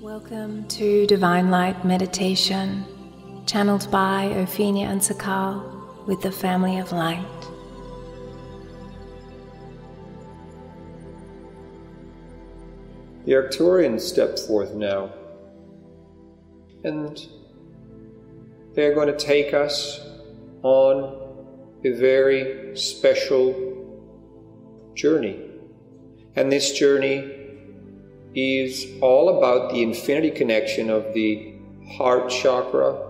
Welcome to Divine Light Meditation, channeled by Opheana and Sikaal with the Family of Light. The Arcturians step forth now, and they are going to take us on a very special journey. And this journey is all about the infinity connection of the heart chakra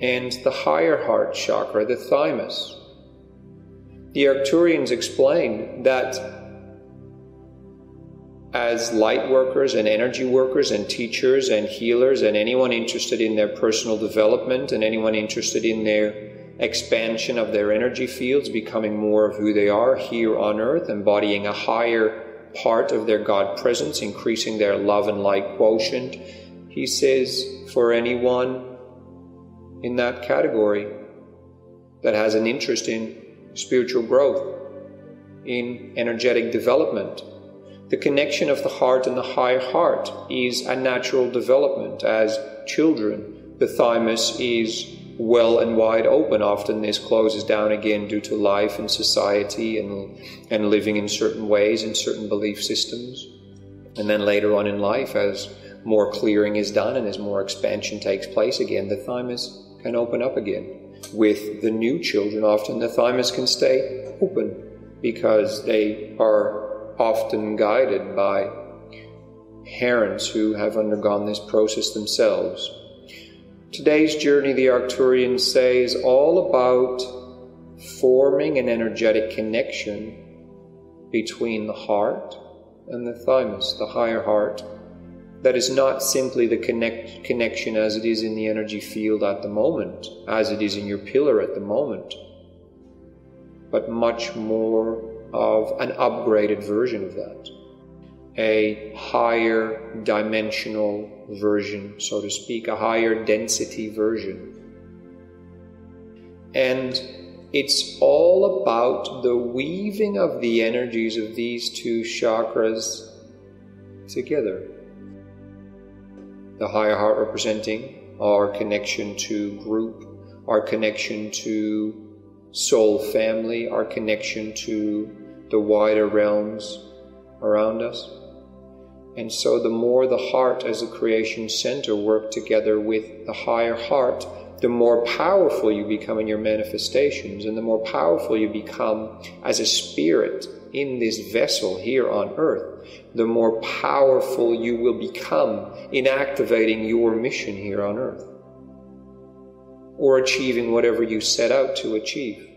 and the higher heart chakra, the thymus. The Arcturians explained that as light workers and energy workers and teachers and healers and anyone interested in their personal development and anyone interested in their expansion of their energy fields, becoming more of who they are here on earth, embodying a higher part of their God presence, increasing their love and light quotient. He says, for anyone in that category that has an interest in spiritual growth, in energetic development, the connection of the heart and the high heart is a natural development as children. The thymus is well and wide open. Often this closes down again due to life and society and, and living in certain ways in certain belief systems. And then later on in life, as more clearing is done and as more expansion takes place again, the thymus can open up again. With the new children, often the thymus can stay open because they are often guided by parents who have undergone this process themselves Today's journey, the Arcturians say, is all about forming an energetic connection between the heart and the thymus, the higher heart. That is not simply the connect, connection as it is in the energy field at the moment, as it is in your pillar at the moment, but much more of an upgraded version of that a higher dimensional version, so to speak, a higher density version. And it's all about the weaving of the energies of these two chakras together. The higher heart representing our connection to group, our connection to soul family, our connection to the wider realms around us. And so, the more the heart as a creation center work together with the higher heart, the more powerful you become in your manifestations, and the more powerful you become as a spirit in this vessel here on earth, the more powerful you will become in activating your mission here on earth or achieving whatever you set out to achieve.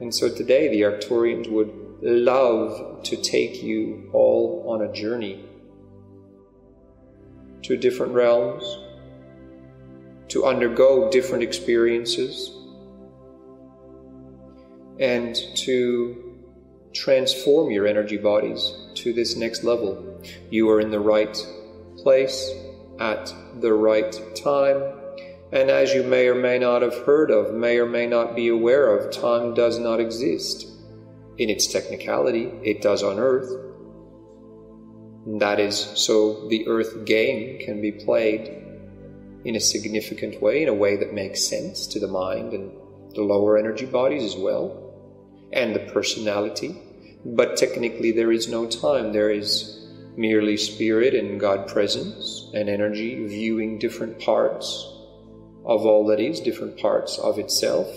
And so today the Arcturians would love to take you all on a journey to different realms, to undergo different experiences, and to transform your energy bodies to this next level. You are in the right place at the right time. And as you may or may not have heard of, may or may not be aware of, time does not exist in its technicality, it does on Earth. And that is so the Earth game can be played in a significant way, in a way that makes sense to the mind and the lower energy bodies as well, and the personality. But technically, there is no time. There is merely spirit and God presence and energy viewing different parts of all that is, different parts of itself,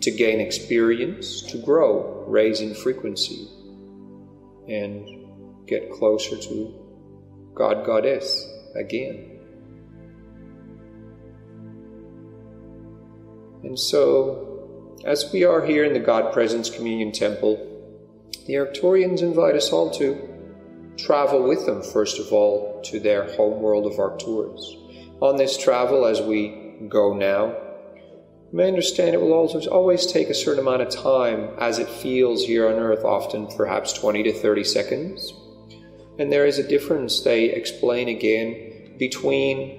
to gain experience, to grow, raise in frequency, and get closer to God, Goddess again. And so, as we are here in the God Presence Communion Temple, the Arcturians invite us all to travel with them, first of all, to their home world of Arcturus. On this travel, as we go now, may understand it will also always take a certain amount of time as it feels here on earth, often perhaps 20 to 30 seconds. And there is a difference, they explain again, between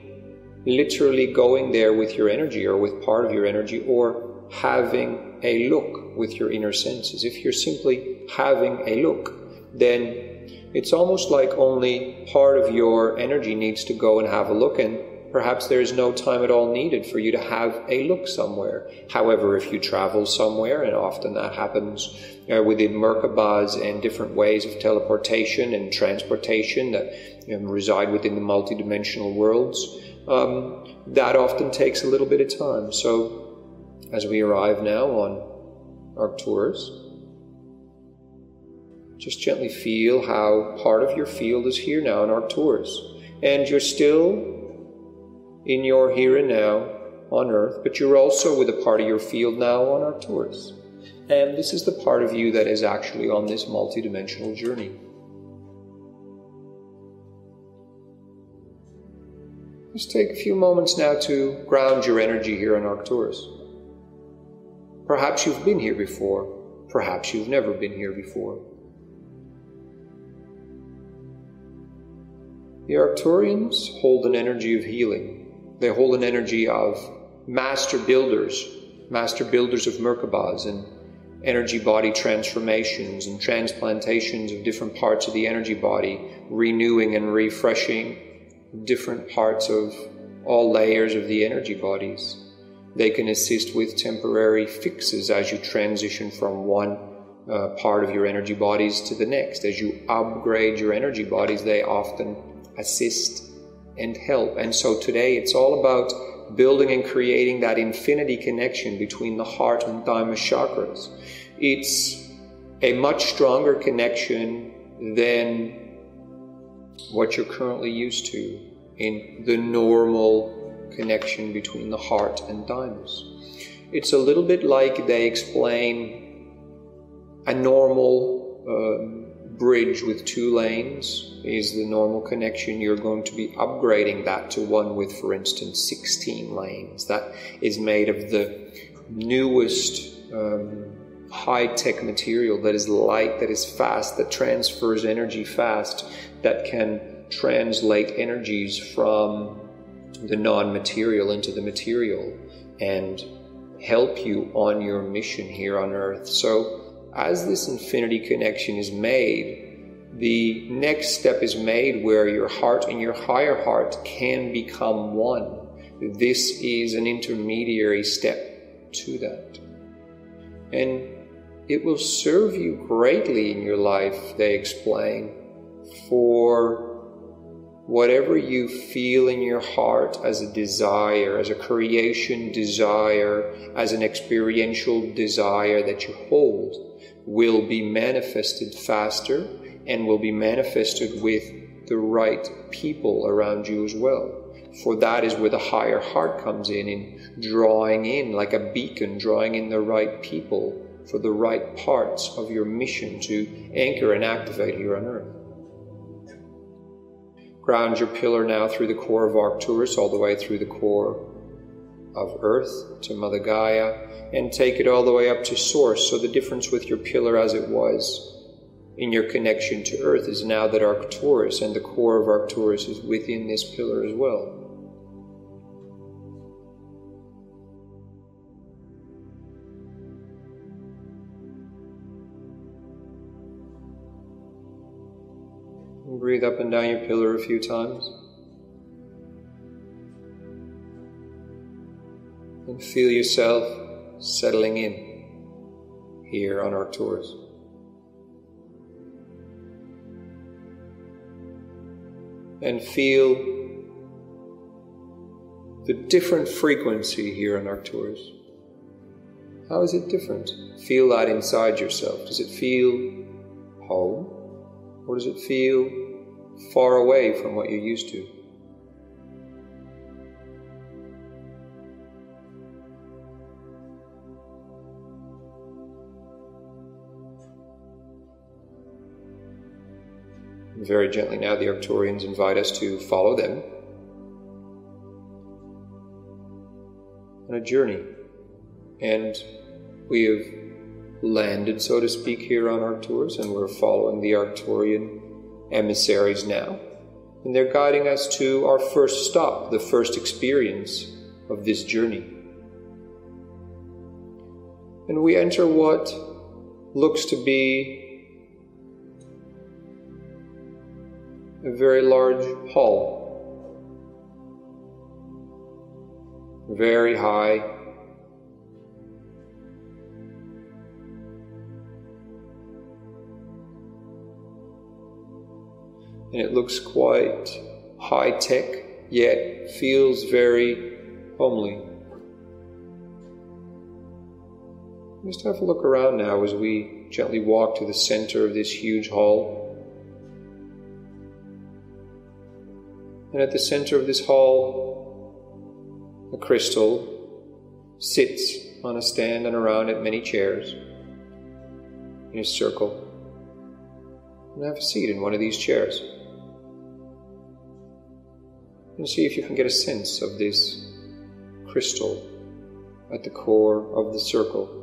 literally going there with your energy or with part of your energy or having a look with your inner senses. If you're simply having a look, then it's almost like only part of your energy needs to go and have a look, and perhaps there is no time at all needed for you to have a look somewhere. However, if you travel somewhere, and often that happens uh, within Merkabahs and different ways of teleportation and transportation that reside within the multidimensional worlds, um, that often takes a little bit of time. So, as we arrive now on Arcturus, just gently feel how part of your field is here now in Arcturus. And you're still in your here and now on earth, but you're also with a part of your field now on Arcturus. And this is the part of you that is actually on this multidimensional journey. Just take a few moments now to ground your energy here on Arcturus. Perhaps you've been here before, perhaps you've never been here before. The Arcturians hold an energy of healing. They hold an energy of master builders, master builders of Merkabahs and energy body transformations and transplantations of different parts of the energy body, renewing and refreshing different parts of all layers of the energy bodies. They can assist with temporary fixes as you transition from one uh, part of your energy bodies to the next. As you upgrade your energy bodies, they often assist, and help. And so today it's all about building and creating that infinity connection between the heart and thymus chakras. It's a much stronger connection than what you're currently used to in the normal connection between the heart and thymus. It's a little bit like they explain a normal um, bridge with two lanes is the normal connection, you're going to be upgrading that to one with, for instance, 16 lanes. That is made of the newest um, high tech material that is light, that is fast, that transfers energy fast, that can translate energies from the non material into the material and help you on your mission here on earth. So, as this infinity connection is made, the next step is made where your heart and your higher heart can become one. This is an intermediary step to that. And it will serve you greatly in your life, they explain, for whatever you feel in your heart as a desire, as a creation desire, as an experiential desire that you hold, will be manifested faster and will be manifested with the right people around you as well. For that is where the higher heart comes in, in drawing in, like a beacon, drawing in the right people for the right parts of your mission to anchor and activate here on earth. Ground your pillar now through the core of Arcturus, all the way through the core of Earth to Mother Gaia, and take it all the way up to Source. So the difference with your pillar as it was in your connection to Earth is now that Arcturus and the core of Arcturus is within this pillar as well. breathe up and down your pillar a few times. And feel yourself settling in here on Arcturus. And feel the different frequency here in Arcturus. How is it different? Feel that inside yourself. Does it feel home? Or does it feel far away from what you're used to? Very gently now the Arcturians invite us to follow them on a journey. And we have landed, so to speak, here on Arcturus, and we're following the Arcturian emissaries now. And they're guiding us to our first stop, the first experience of this journey. And we enter what looks to be a very large hall. Very high. And it looks quite high tech, yet feels very homely. Just have a look around now as we gently walk to the center of this huge hall. And at the center of this hall, a crystal sits on a stand and around it many chairs in a circle. And have a seat in one of these chairs. And see if you can get a sense of this crystal at the core of the circle.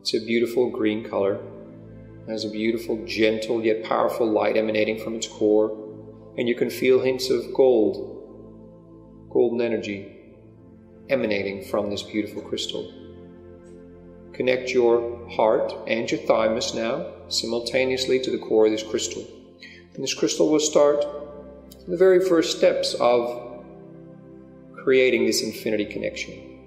It's a beautiful green color. Has a beautiful, gentle, yet powerful light emanating from its core. And you can feel hints of gold, golden energy emanating from this beautiful crystal. Connect your heart and your thymus now simultaneously to the core of this crystal. And this crystal will start the very first steps of creating this infinity connection.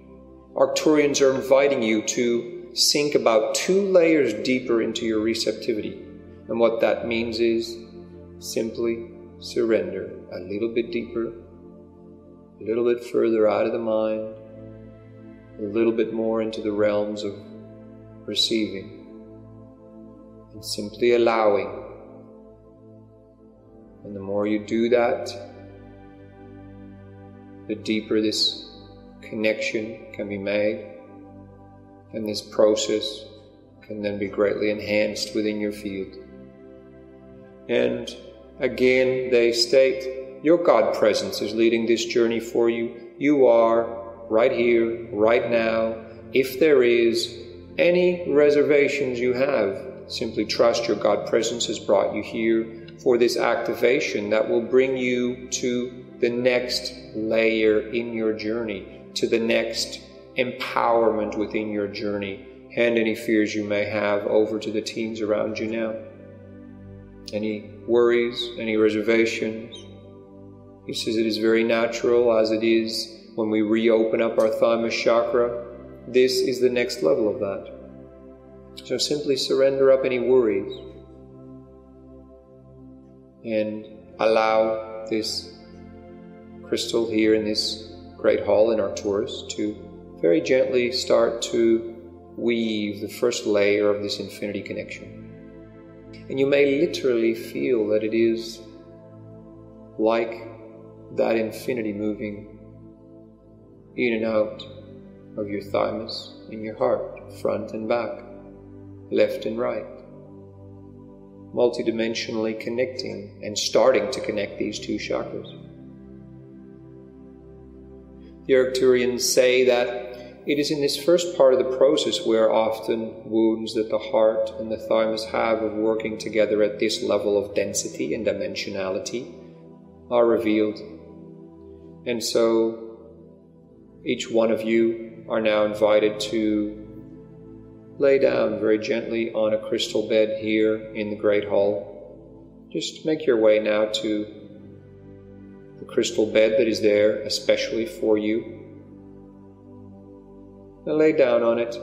Arcturians are inviting you to sink about two layers deeper into your receptivity. And what that means is simply surrender a little bit deeper, a little bit further out of the mind, a little bit more into the realms of receiving, and simply allowing. And the more you do that, the deeper this connection can be made and this process can then be greatly enhanced within your field. And again, they state your God presence is leading this journey for you. You are right here, right now. If there is any reservations you have, simply trust your God presence has brought you here for this activation that will bring you to the next layer in your journey, to the next empowerment within your journey. Hand any fears you may have over to the teens around you now. Any worries, any reservations. He says it is very natural as it is when we reopen up our thymus chakra. This is the next level of that. So simply surrender up any worries and allow this crystal here in this great hall in Arcturus to very gently start to weave the first layer of this infinity connection. And you may literally feel that it is like that infinity moving in and out of your thymus in your heart, front and back, left and right, multidimensionally connecting and starting to connect these two chakras. The Arcturians say that it is in this first part of the process where often wounds that the heart and the thymus have of working together at this level of density and dimensionality are revealed. And so each one of you are now invited to lay down very gently on a crystal bed here in the Great Hall. Just make your way now to the crystal bed that is there especially for you and lay down on it.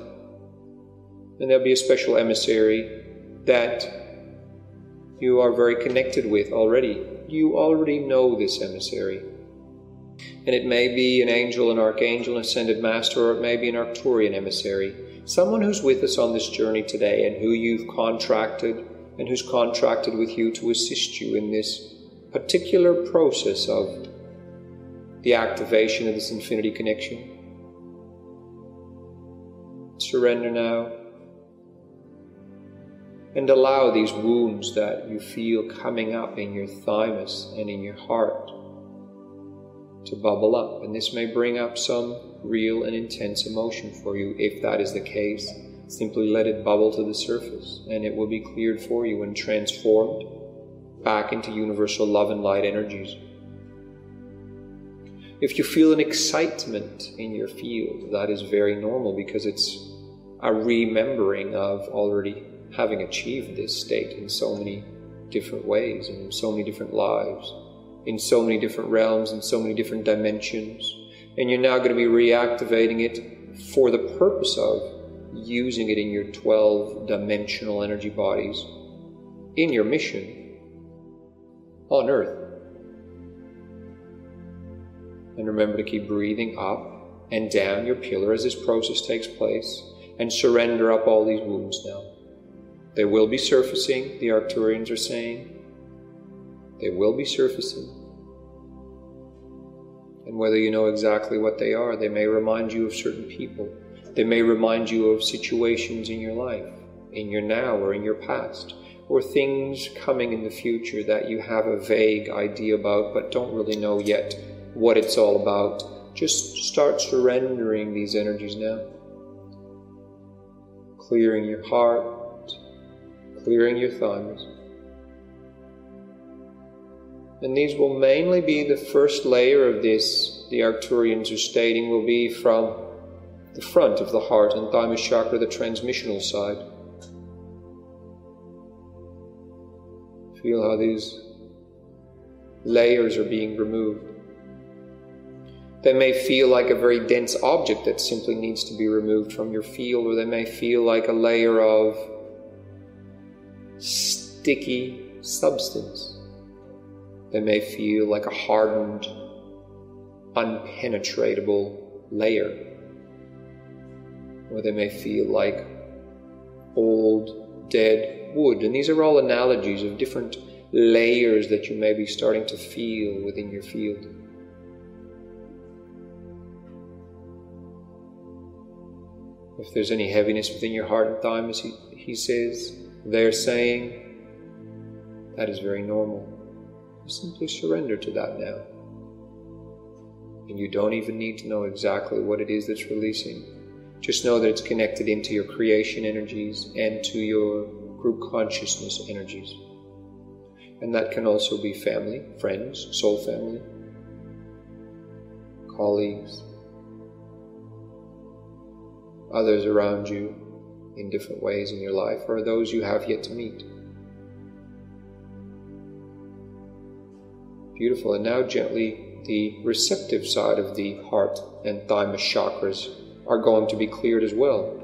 And there'll be a special emissary that you are very connected with already. You already know this emissary. And it may be an angel, an archangel, an ascended master, or it may be an Arcturian emissary. Someone who's with us on this journey today and who you've contracted and who's contracted with you to assist you in this particular process of the activation of this infinity connection. Surrender now. And allow these wounds that you feel coming up in your thymus and in your heart to bubble up. And this may bring up some real and intense emotion for you. If that is the case, simply let it bubble to the surface and it will be cleared for you and transformed back into universal love and light energies. If you feel an excitement in your field, that is very normal because it's a remembering of already having achieved this state in so many different ways, in so many different lives, in so many different realms, in so many different dimensions. And you're now going to be reactivating it for the purpose of using it in your 12 dimensional energy bodies in your mission on Earth. And remember to keep breathing up and down your pillar as this process takes place and surrender up all these wounds now. They will be surfacing, the Arcturians are saying. They will be surfacing. And whether you know exactly what they are, they may remind you of certain people. They may remind you of situations in your life, in your now or in your past, or things coming in the future that you have a vague idea about but don't really know yet what it's all about. Just start surrendering these energies now. Clearing your heart, clearing your thymus. And these will mainly be the first layer of this, the Arcturians are stating, will be from the front of the heart and thymus chakra, the transmissional side. Feel how these layers are being removed. They may feel like a very dense object that simply needs to be removed from your field, or they may feel like a layer of sticky substance. They may feel like a hardened, unpenetratable layer. Or they may feel like old, dead wood. And these are all analogies of different layers that you may be starting to feel within your field. If there's any heaviness within your heart and thymus, he, he says, they're saying, that is very normal. Simply surrender to that now. And you don't even need to know exactly what it is that's releasing. Just know that it's connected into your creation energies and to your group consciousness energies. And that can also be family, friends, soul family, colleagues, others around you in different ways in your life, or those you have yet to meet. Beautiful. And now, gently, the receptive side of the heart and thymus chakras are going to be cleared as well.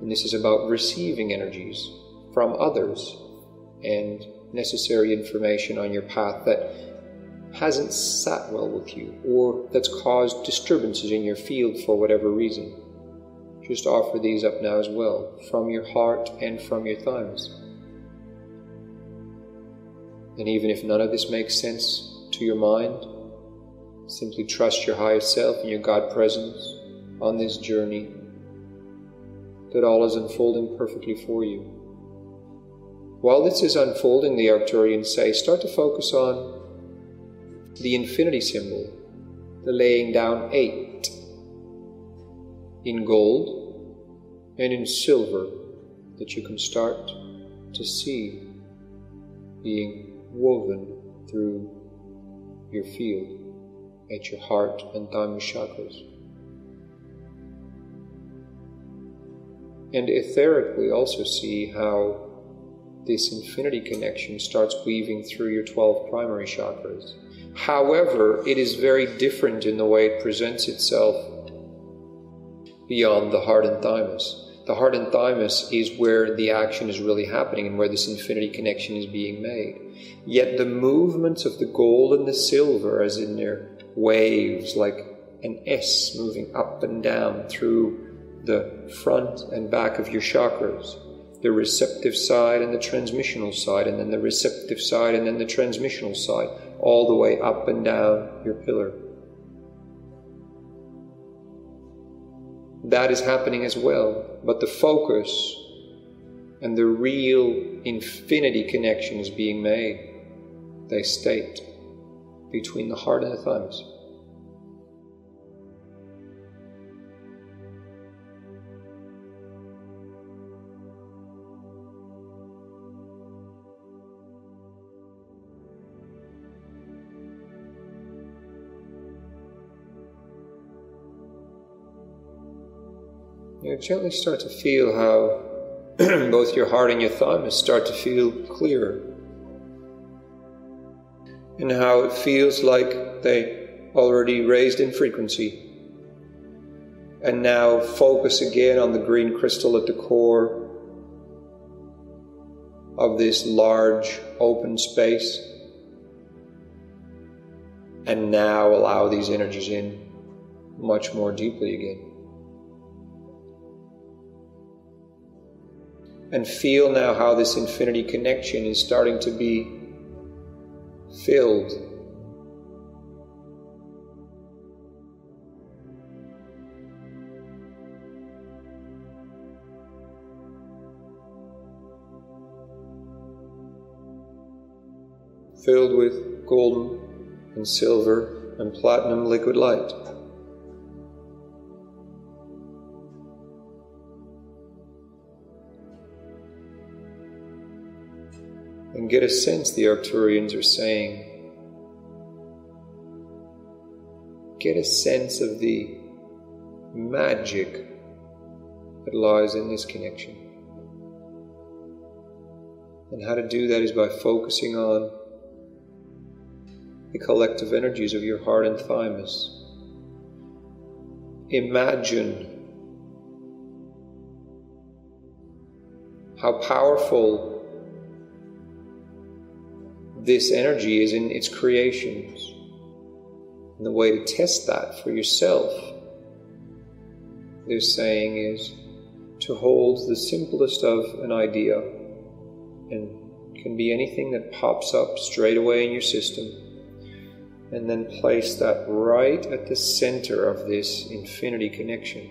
And this is about receiving energies from others and necessary information on your path that hasn't sat well with you or that's caused disturbances in your field for whatever reason. Just offer these up now as well, from your heart and from your thymus. And even if none of this makes sense to your mind, simply trust your higher self and your God presence on this journey that all is unfolding perfectly for you. While this is unfolding, the Arcturians say, start to focus on the infinity symbol, the laying down eight, in gold and in silver, that you can start to see being woven through your field at your heart and thymus chakras. And etherically also see how this infinity connection starts weaving through your 12 primary chakras. However, it is very different in the way it presents itself beyond the heart and thymus. The heart and thymus is where the action is really happening and where this infinity connection is being made. Yet the movements of the gold and the silver, as in their waves, like an S moving up and down through the front and back of your chakras, the receptive side and the transmissional side, and then the receptive side and then the transmissional side, all the way up and down your pillar. That is happening as well, but the focus and the real infinity connection is being made, they state, between the heart and the thymus. Gently start to feel how both your heart and your thymus start to feel clearer. And how it feels like they already raised in frequency. And now focus again on the green crystal at the core of this large open space. And now allow these energies in much more deeply again. And feel now how this infinity connection is starting to be filled. Filled with golden and silver and platinum liquid light. Get a sense the Arcturians are saying. Get a sense of the magic that lies in this connection. And how to do that is by focusing on the collective energies of your heart and thymus. Imagine how powerful this energy is in its creations. And the way to test that for yourself, they're saying, is to hold the simplest of an idea and can be anything that pops up straight away in your system and then place that right at the center of this infinity connection.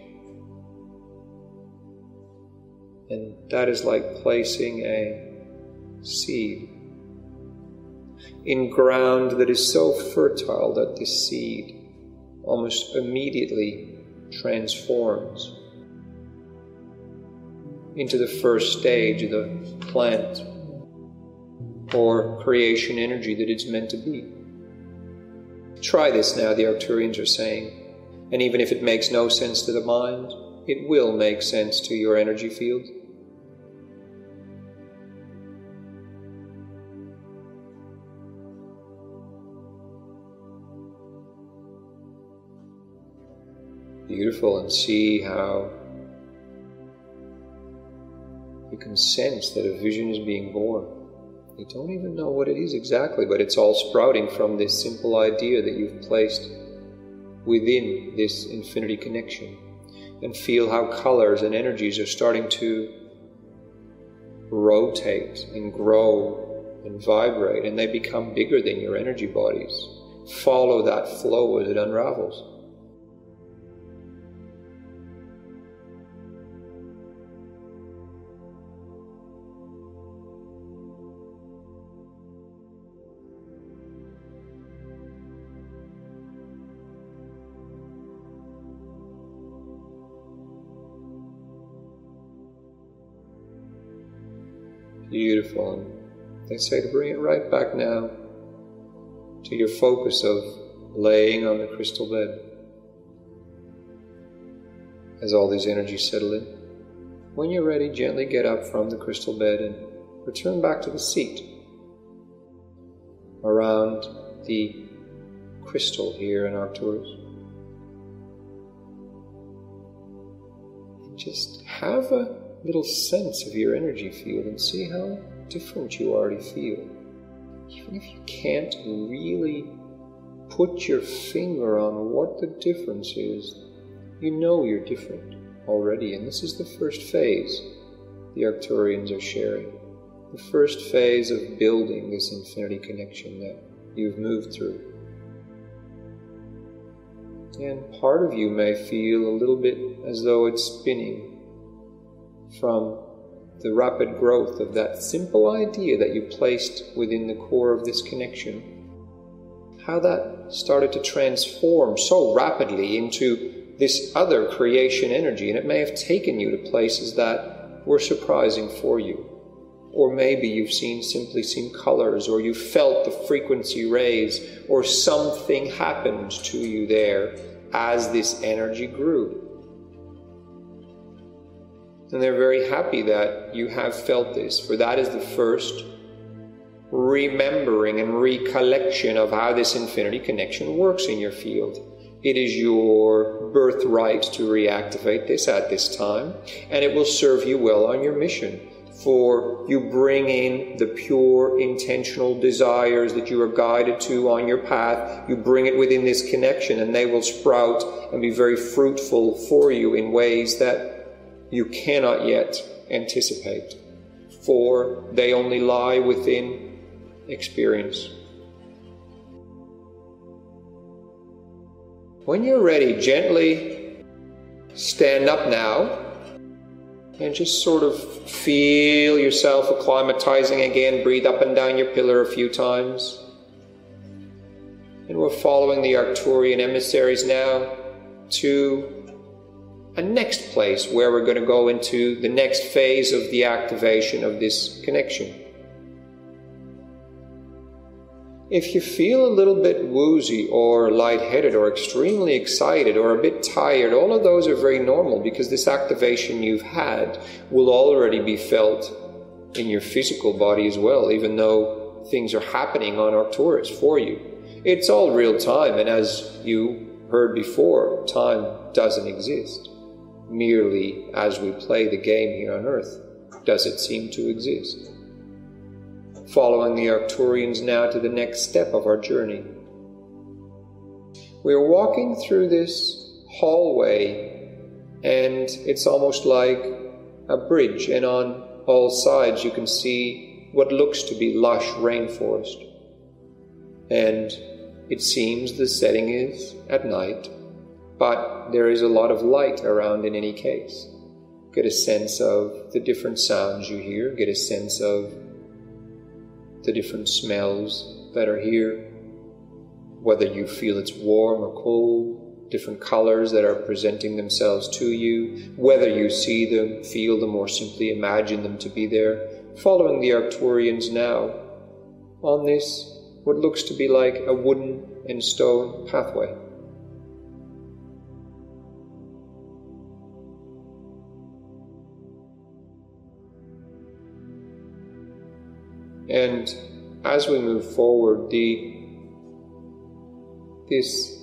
And that is like placing a seed in ground that is so fertile that the seed almost immediately transforms into the first stage of the plant or creation energy that it's meant to be. Try this now, the Arcturians are saying, and even if it makes no sense to the mind, it will make sense to your energy field. Beautiful and see how you can sense that a vision is being born. You don't even know what it is exactly, but it's all sprouting from this simple idea that you've placed within this infinity connection. And feel how colors and energies are starting to rotate and grow and vibrate, and they become bigger than your energy bodies. Follow that flow as it unravels. They say to bring it right back now to your focus of laying on the crystal bed. As all these energies settle in, when you're ready, gently get up from the crystal bed and return back to the seat around the crystal here in Arcturus. And just have a little sense of your energy field and see how different you already feel. Even if you can't really put your finger on what the difference is, you know you're different already. And this is the first phase the Arcturians are sharing. The first phase of building this infinity connection that you've moved through. And part of you may feel a little bit as though it's spinning from the rapid growth of that simple idea that you placed within the core of this connection. How that started to transform so rapidly into this other creation energy, and it may have taken you to places that were surprising for you. Or maybe you've seen simply seen colors, or you felt the frequency raise, or something happened to you there as this energy grew. And they're very happy that you have felt this, for that is the first remembering and recollection of how this infinity connection works in your field. It is your birthright to reactivate this at this time, and it will serve you well on your mission. For you bring in the pure intentional desires that you are guided to on your path, you bring it within this connection, and they will sprout and be very fruitful for you in ways that you cannot yet anticipate. For they only lie within experience. When you're ready, gently stand up now and just sort of feel yourself acclimatizing again. Breathe up and down your pillar a few times. And we're following the Arcturian emissaries now to a next place where we're going to go into the next phase of the activation of this connection. If you feel a little bit woozy or lightheaded or extremely excited or a bit tired, all of those are very normal because this activation you've had will already be felt in your physical body as well, even though things are happening on Arcturus for you. It's all real time, and as you heard before, time doesn't exist. Merely as we play the game here on Earth, does it seem to exist following the Arcturians now to the next step of our journey. We are walking through this hallway, and it's almost like a bridge, and on all sides you can see what looks to be lush rainforest. And it seems the setting is at night, but there is a lot of light around in any case. Get a sense of the different sounds you hear, get a sense of the different smells that are here, whether you feel it's warm or cold, different colors that are presenting themselves to you, whether you see them, feel them, or simply imagine them to be there, following the Arcturians now on this, what looks to be like a wooden and stone pathway. And as we move forward, the this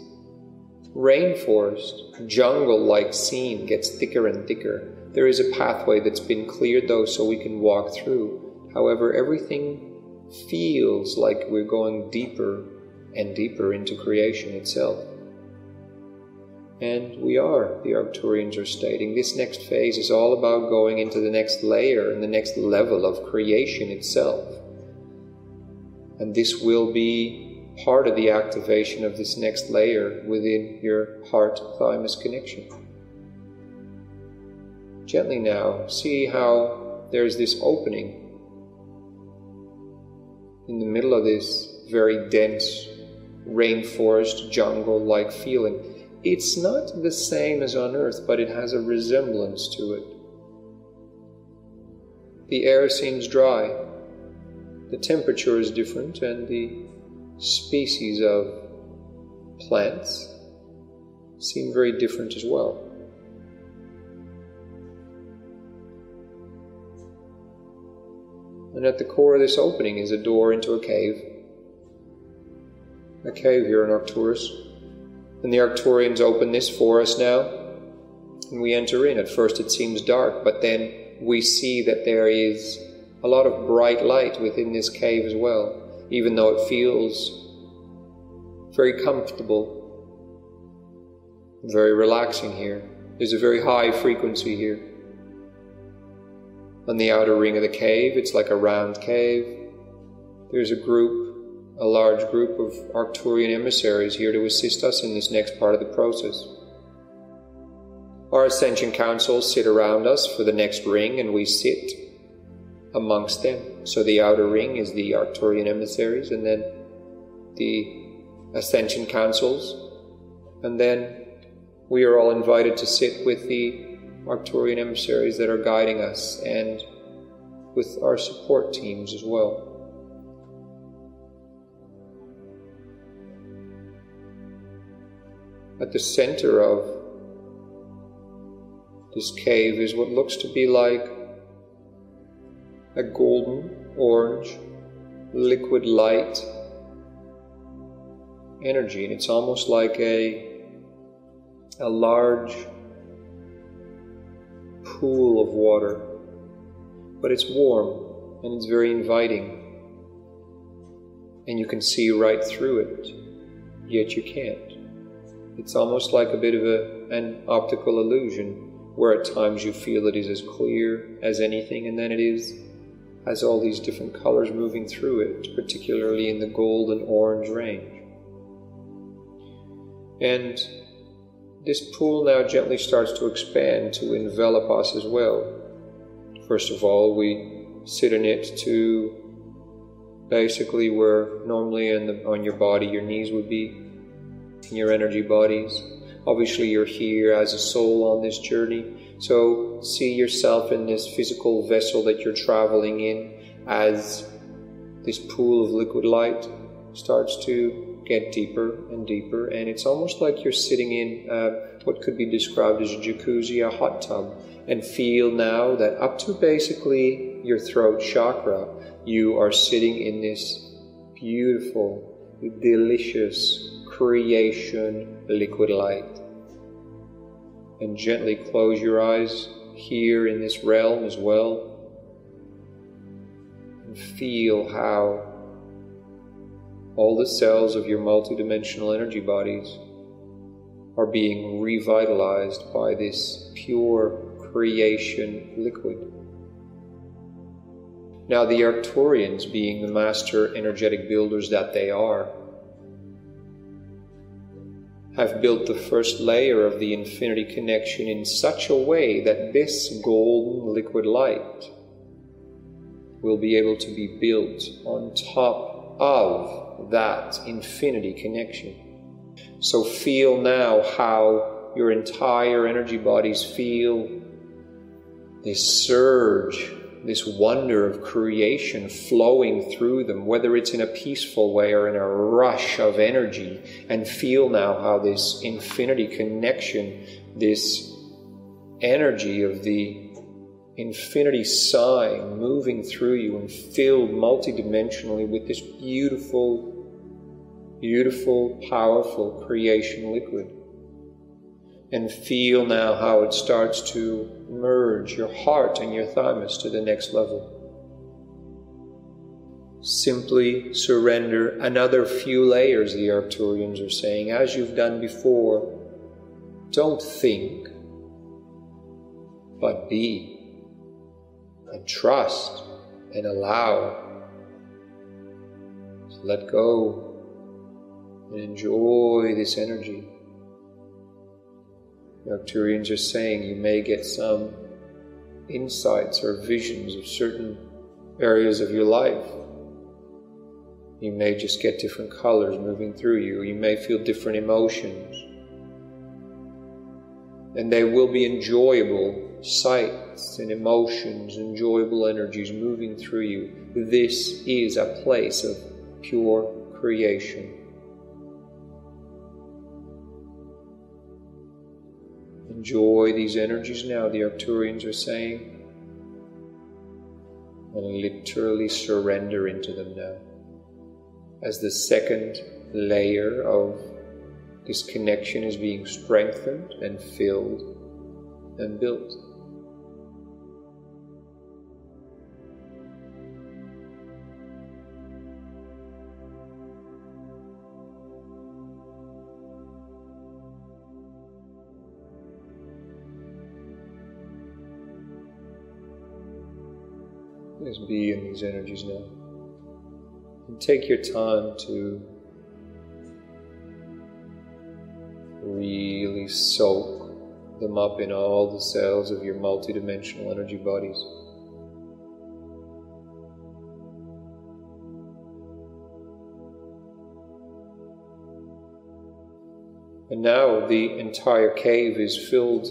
rainforest, jungle-like scene gets thicker and thicker. There is a pathway that's been cleared though so we can walk through. However, everything feels like we're going deeper and deeper into creation itself. And we are, the Arcturians are stating. This next phase is all about going into the next layer and the next level of creation itself. And this will be part of the activation of this next layer within your heart thymus connection. Gently now, see how there's this opening in the middle of this very dense rainforest jungle like feeling. It's not the same as on earth, but it has a resemblance to it. The air seems dry, the temperature is different and the species of plants seem very different as well. And at the core of this opening is a door into a cave. A cave here in Arcturus. And the Arcturians open this for us now. And we enter in. At first it seems dark, but then we see that there is a lot of bright light within this cave as well, even though it feels very comfortable, very relaxing here. There's a very high frequency here. On the outer ring of the cave, it's like a round cave. There's a group, a large group of Arcturian emissaries here to assist us in this next part of the process. Our Ascension Councils sit around us for the next ring, and we sit amongst them. So the outer ring is the Arcturian emissaries, and then the Ascension Councils, and then we are all invited to sit with the Arcturian emissaries that are guiding us and with our support teams as well. At the center of This cave is what looks to be like a golden orange liquid light energy, and it's almost like a, a large pool of water, but it's warm and it's very inviting, and you can see right through it, yet you can't. It's almost like a bit of a, an optical illusion where at times you feel it is as clear as anything, and then it is has all these different colors moving through it, particularly in the gold and orange range. And this pool now gently starts to expand to envelop us as well. First of all, we sit in it to basically where normally the, on your body your knees would be, in your energy bodies. Obviously, you're here as a soul on this journey, so see yourself in this physical vessel that you're traveling in as this pool of liquid light starts to get deeper and deeper, and it's almost like you're sitting in uh, what could be described as a jacuzzi, a hot tub, and feel now that up to basically your throat chakra, you are sitting in this beautiful, delicious creation liquid light. And gently close your eyes here in this realm as well. And feel how all the cells of your multidimensional energy bodies are being revitalized by this pure creation liquid. Now, the Arcturians, being the master energetic builders that they are, have built the first layer of the infinity connection in such a way that this golden liquid light will be able to be built on top of that infinity connection. So feel now how your entire energy bodies feel this surge this wonder of creation flowing through them, whether it's in a peaceful way or in a rush of energy, and feel now how this infinity connection, this energy of the infinity sign moving through you and filled multidimensionally with this beautiful, beautiful, powerful creation liquid and feel now how it starts to merge your heart and your thymus to the next level. Simply surrender another few layers, the Arcturians are saying, as you've done before. Don't think, but be, and trust, and allow. So let go and enjoy this energy. The Arcturians are saying you may get some insights or visions of certain areas of your life. You may just get different colors moving through you. You may feel different emotions. And they will be enjoyable sights and emotions, enjoyable energies moving through you. This is a place of pure creation. Enjoy these energies now, the Arcturians are saying, and literally surrender into them now. As the second layer of this connection is being strengthened and filled and built. Just be in these energies now. And take your time to really soak them up in all the cells of your multidimensional energy bodies. And now the entire cave is filled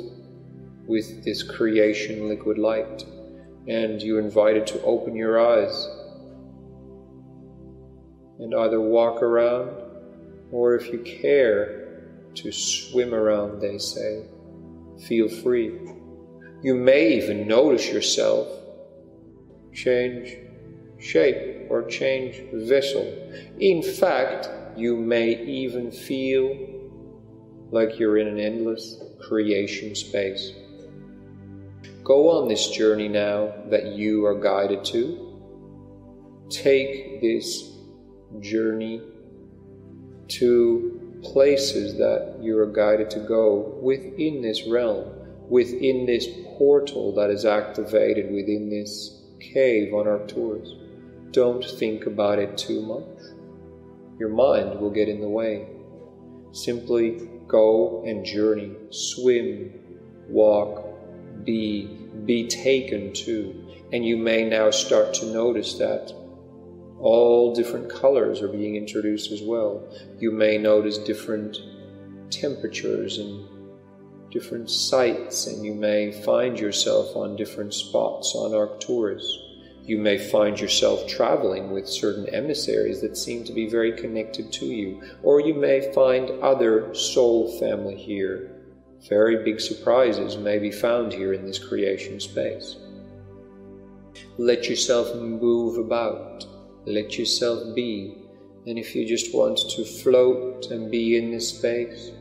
with this creation liquid light and you're invited to open your eyes and either walk around or if you care to swim around, they say, feel free. You may even notice yourself change shape or change vessel. In fact, you may even feel like you're in an endless creation space. Go on this journey now that you are guided to. Take this journey to places that you are guided to go within this realm, within this portal that is activated within this cave on Arcturus. Don't think about it too much. Your mind will get in the way. Simply go and journey, swim, walk, be, be taken to. And you may now start to notice that all different colors are being introduced as well. You may notice different temperatures and different sights, and you may find yourself on different spots on Arcturus. You may find yourself traveling with certain emissaries that seem to be very connected to you, or you may find other soul family here. Very big surprises may be found here in this creation space. Let yourself move about, let yourself be, and if you just want to float and be in this space,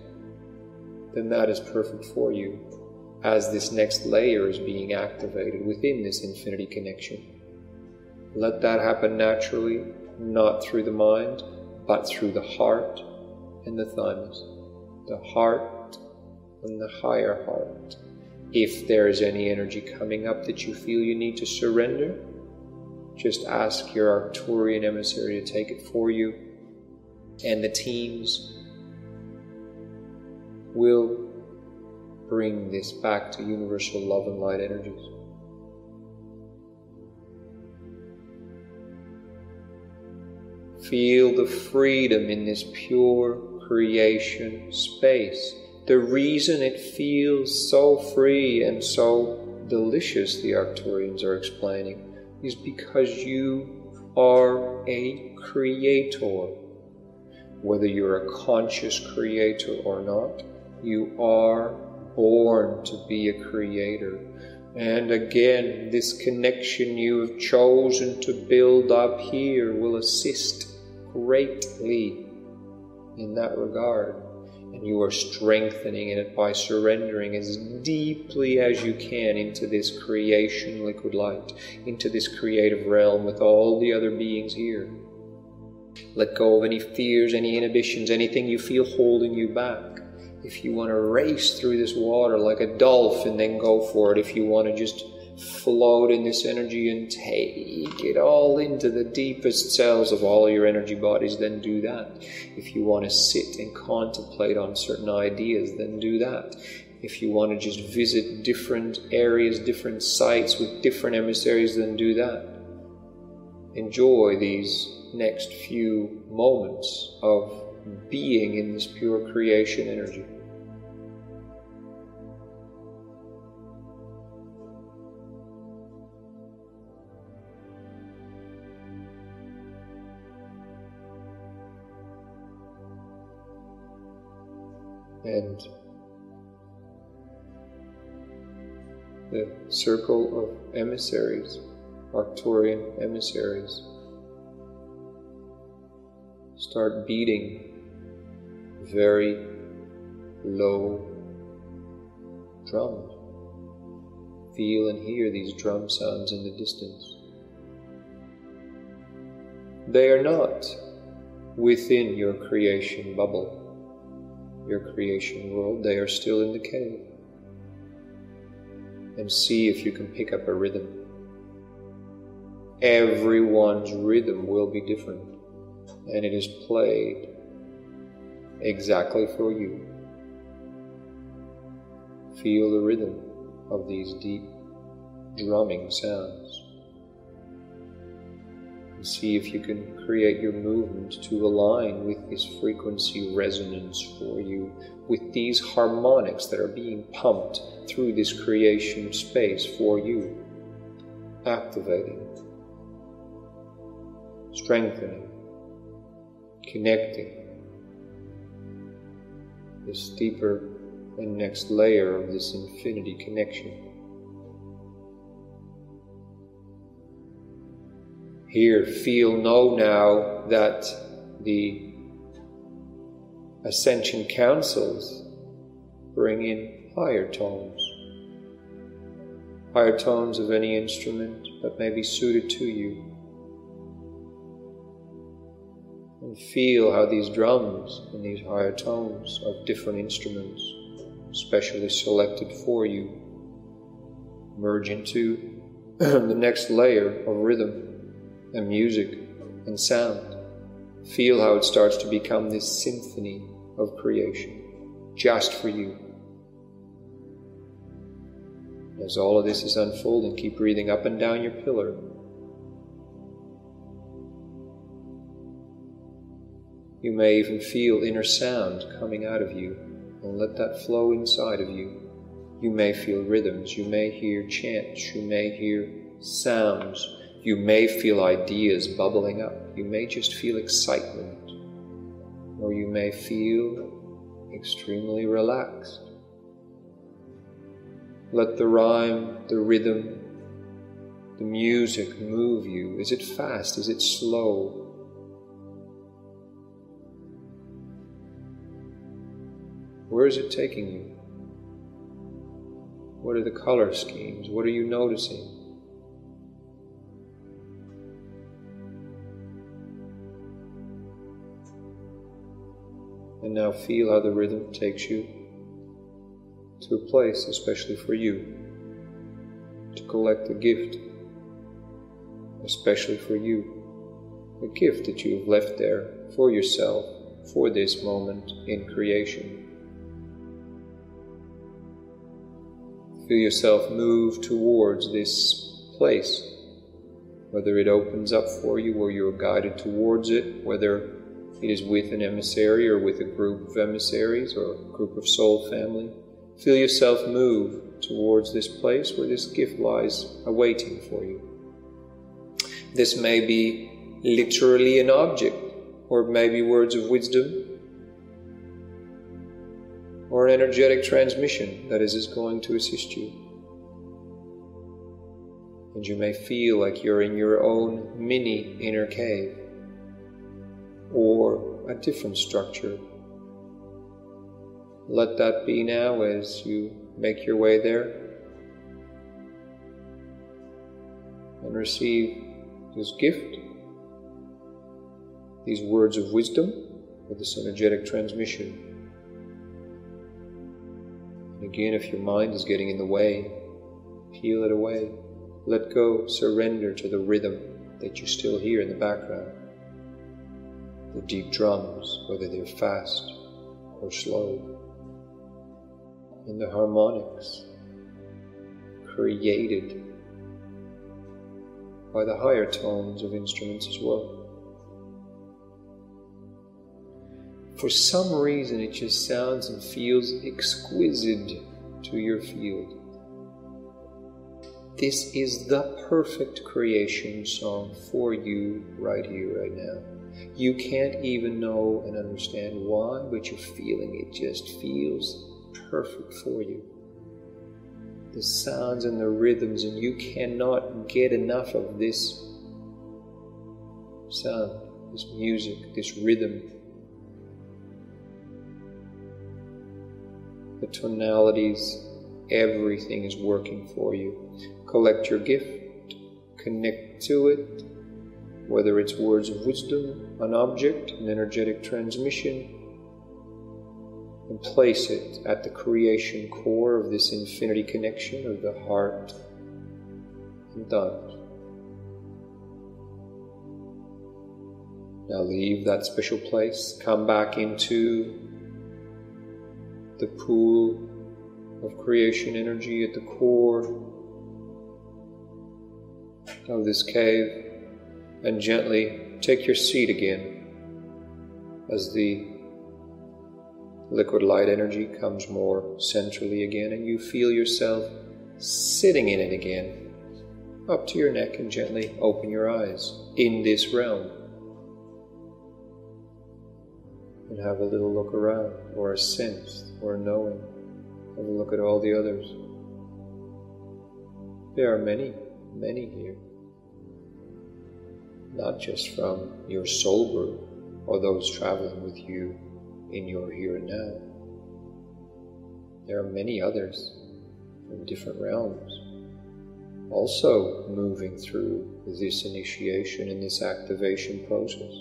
then that is perfect for you as this next layer is being activated within this infinity connection. Let that happen naturally, not through the mind, but through the heart and the thymus. The heart the higher heart. If there is any energy coming up that you feel you need to surrender, just ask your Arcturian emissary to take it for you, and the teams will bring this back to universal love and light energies. Feel the freedom in this pure creation space. The reason it feels so free and so delicious, the Arcturians are explaining, is because you are a creator. Whether you're a conscious creator or not, you are born to be a creator. And again, this connection you have chosen to build up here will assist greatly in that regard. And you are strengthening it by surrendering as deeply as you can into this creation liquid light, into this creative realm with all the other beings here. Let go of any fears, any inhibitions, anything you feel holding you back. If you want to race through this water like a dolphin, then go for it. If you want to just float in this energy and take it all into the deepest cells of all your energy bodies, then do that. If you want to sit and contemplate on certain ideas, then do that. If you want to just visit different areas, different sites with different emissaries, then do that. Enjoy these next few moments of being in this pure creation energy. And the circle of emissaries, Arcturian emissaries, start beating very low drums. Feel and hear these drum sounds in the distance. They are not within your creation bubble your creation world, they are still in the cave. And see if you can pick up a rhythm. Everyone's rhythm will be different, and it is played exactly for you. Feel the rhythm of these deep drumming sounds see if you can create your movement to align with this frequency resonance for you, with these harmonics that are being pumped through this creation space for you. Activating, strengthening, connecting this deeper and next layer of this infinity connection. Here, feel, know now that the ascension councils bring in higher tones. Higher tones of any instrument that may be suited to you. And feel how these drums and these higher tones of different instruments, specially selected for you, merge into the next layer of rhythm and music and sound. Feel how it starts to become this symphony of creation just for you. As all of this is unfolding, keep breathing up and down your pillar. You may even feel inner sound coming out of you, and let that flow inside of you. You may feel rhythms, you may hear chants, you may hear sounds, you may feel ideas bubbling up, you may just feel excitement, or you may feel extremely relaxed. Let the rhyme, the rhythm, the music move you. Is it fast? Is it slow? Where is it taking you? What are the color schemes? What are you noticing? Now feel how the rhythm takes you to a place especially for you to collect a gift, especially for you, a gift that you have left there for yourself for this moment in creation. Feel yourself move towards this place, whether it opens up for you or you're guided towards it, whether it is with an emissary or with a group of emissaries or a group of soul family. Feel yourself move towards this place where this gift lies awaiting for you. This may be literally an object, or maybe words of wisdom, or an energetic transmission that is, is going to assist you. And you may feel like you're in your own mini inner cave or a different structure. Let that be now as you make your way there and receive this gift, these words of wisdom, with this energetic transmission. And Again, if your mind is getting in the way, peel it away. Let go, surrender to the rhythm that you still hear in the background. The deep drums, whether they're fast or slow. And the harmonics created by the higher tones of instruments as well. for some reason it just sounds and feels exquisite to your field. This is the perfect creation song for you right here, right now. You can't even know and understand why, but you're feeling it just feels perfect for you. The sounds and the rhythms, and you cannot get enough of this sound, this music, this rhythm the tonalities, everything is working for you. Collect your gift, connect to it, whether it's words of wisdom, an object, an energetic transmission, and place it at the creation core of this infinity connection of the heart and done. Now leave that special place, come back into the pool of creation energy at the core of this cave and gently take your seat again as the liquid light energy comes more centrally again and you feel yourself sitting in it again up to your neck and gently open your eyes in this realm and have a little look around or a sense or a knowing. Have a look at all the others. There are many, many here. Not just from your soul group or those traveling with you in your here and now. There are many others from different realms also moving through this initiation and this activation process.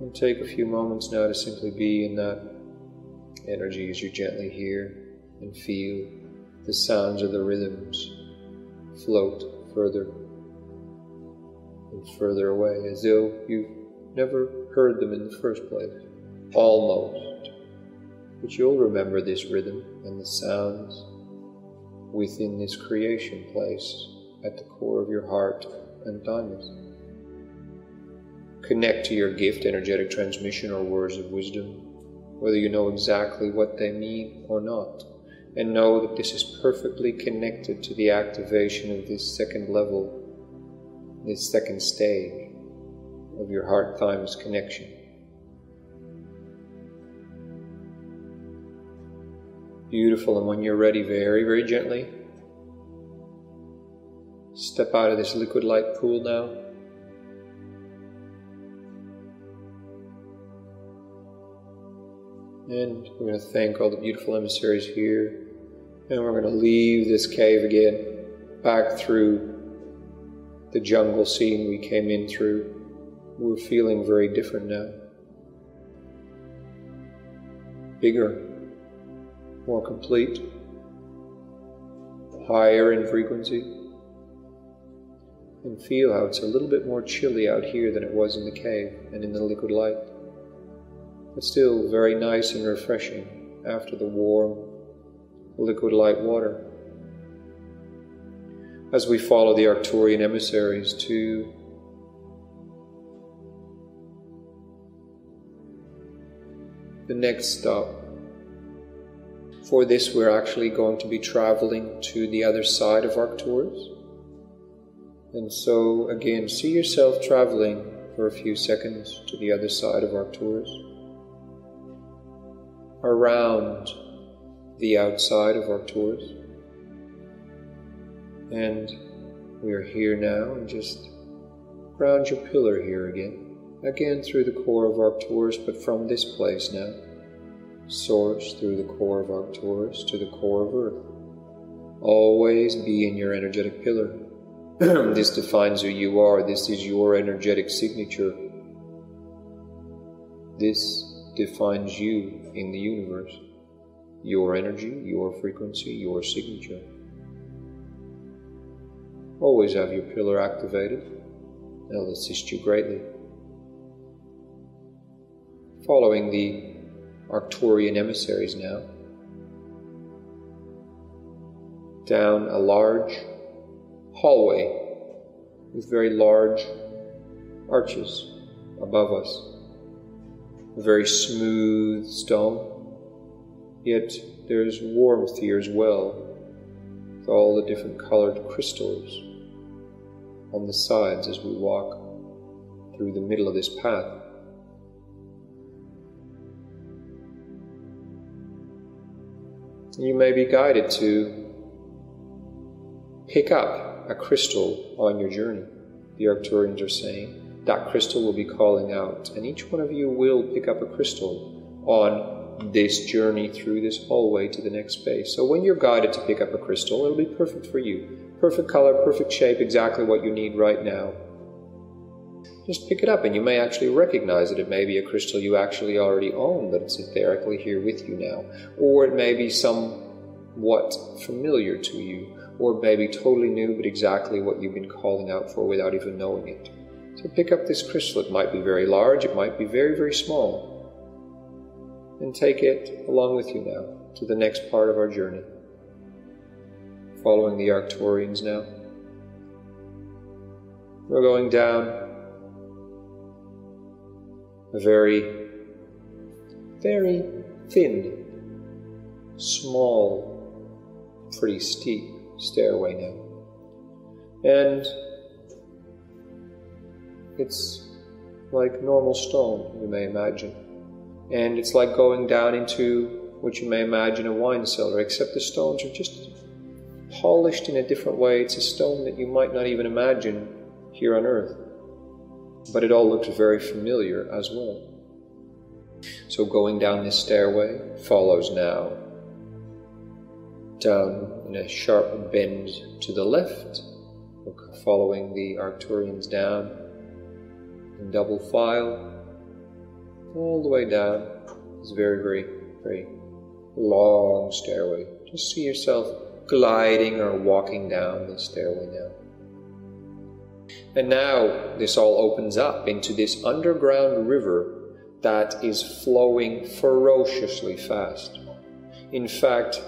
And take a few moments now to simply be in that energy as you gently hear and feel the sounds of the rhythms float further and further away as though you've never heard them in the first place. Almost. But you'll remember this rhythm and the sounds within this creation place at the core of your heart and thymus. Connect to your gift, energetic transmission, or words of wisdom, whether you know exactly what they mean or not, and know that this is perfectly connected to the activation of this second level, this second stage of your heart thymus connection. Beautiful, and when you're ready, very, very gently, step out of this liquid light pool now. And we're going to thank all the beautiful emissaries here. And we're going to leave this cave again, back through the jungle scene we came in through. We're feeling very different now. Bigger, more complete, higher in frequency. And feel how it's a little bit more chilly out here than it was in the cave and in the liquid light but still very nice and refreshing after the warm, liquid light water. As we follow the Arcturian emissaries to the next stop. For this, we're actually going to be traveling to the other side of Arcturus. And so, again, see yourself traveling for a few seconds to the other side of Arcturus around the outside of our Arcturus. And we are here now and just ground your pillar here again. Again through the core of Arcturus, but from this place now. Source through the core of Arcturus to the core of Earth. Always be in your energetic pillar. this defines who you are. This is your energetic signature. This defines you in the universe your energy, your frequency, your signature. Always have your pillar activated, it'll assist you greatly. Following the Arcturian emissaries now, down a large hallway with very large arches above us very smooth stone, yet there's warmth here as well, with all the different colored crystals on the sides as we walk through the middle of this path. You may be guided to pick up a crystal on your journey, the Arcturians are saying that crystal will be calling out, and each one of you will pick up a crystal on this journey through this hallway to the next space. So when you're guided to pick up a crystal, it'll be perfect for you. Perfect color, perfect shape, exactly what you need right now. Just pick it up, and you may actually recognize that it may be a crystal you actually already own, but it's etherically here with you now. Or it may be somewhat familiar to you, or maybe totally new, but exactly what you've been calling out for without even knowing it. So pick up this crystal. It might be very large, it might be very, very small. And take it along with you now to the next part of our journey. Following the Arcturians now. We're going down a very, very thin, small, pretty steep stairway now. And it's like normal stone, you may imagine. And it's like going down into what you may imagine a wine cellar, except the stones are just polished in a different way. It's a stone that you might not even imagine here on earth. But it all looks very familiar as well. So going down this stairway follows now down in a sharp bend to the left, following the Arcturians down in double file, all the way down. It's very, very, very long stairway. Just see yourself gliding or walking down the stairway now. And now this all opens up into this underground river that is flowing ferociously fast. In fact,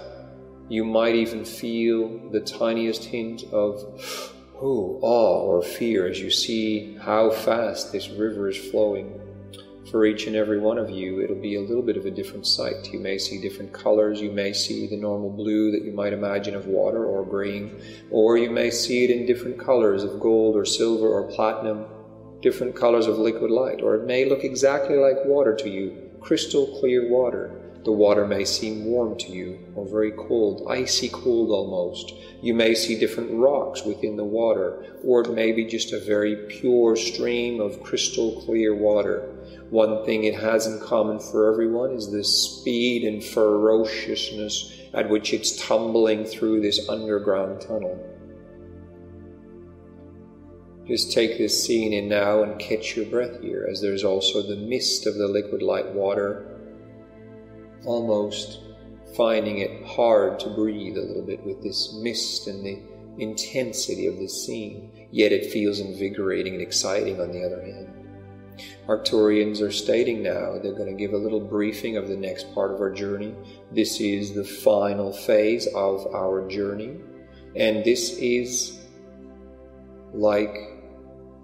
you might even feel the tiniest hint of oh, awe or fear as you see how fast this river is flowing for each and every one of you, it'll be a little bit of a different sight. You may see different colors. You may see the normal blue that you might imagine of water or green, or you may see it in different colors of gold or silver or platinum, different colors of liquid light, or it may look exactly like water to you, crystal clear water. The water may seem warm to you, or very cold, icy cold almost. You may see different rocks within the water, or it may be just a very pure stream of crystal clear water. One thing it has in common for everyone is the speed and ferociousness at which it's tumbling through this underground tunnel. Just take this scene in now and catch your breath here, as there's also the mist of the liquid light water, almost finding it hard to breathe a little bit with this mist and the intensity of this scene, yet it feels invigorating and exciting on the other hand. Arcturians are stating now, they're going to give a little briefing of the next part of our journey. This is the final phase of our journey, and this is like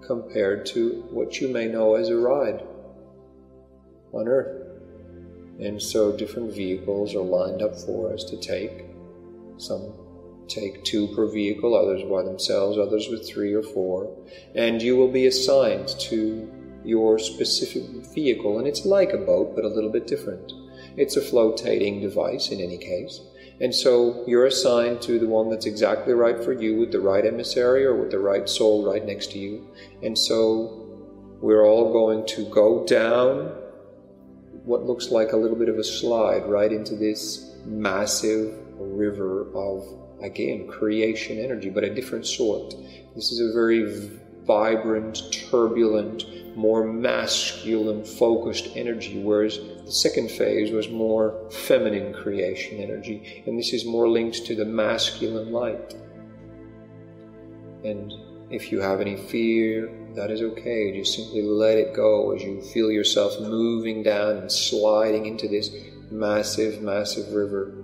compared to what you may know as a ride on Earth. And so different vehicles are lined up for us to take. Some take two per vehicle, others by themselves, others with three or four. And you will be assigned to your specific vehicle, and it's like a boat, but a little bit different. It's a flotating device in any case. And so you're assigned to the one that's exactly right for you with the right emissary or with the right soul right next to you. And so we're all going to go down what looks like a little bit of a slide right into this massive river of, again, creation energy, but a different sort. This is a very vibrant, turbulent, more masculine focused energy, whereas the second phase was more feminine creation energy, and this is more linked to the masculine light. And if you have any fear, that is okay. Just simply let it go as you feel yourself moving down and sliding into this massive, massive river.